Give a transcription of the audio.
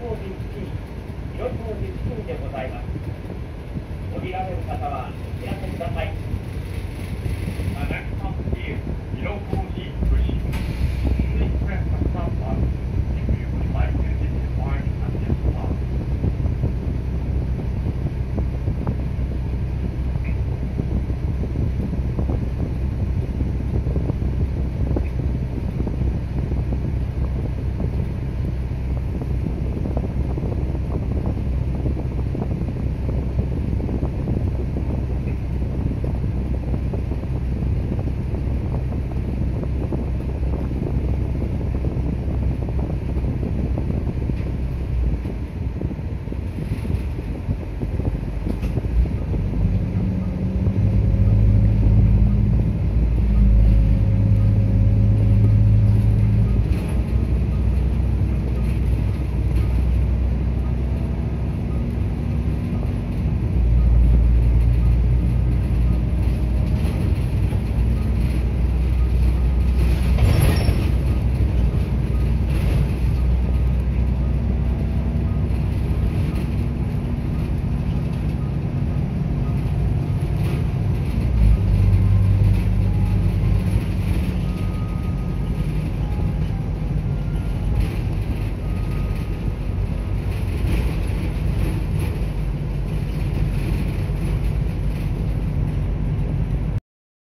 工事付近広工事付近でございます。降りられる方はお知らせください。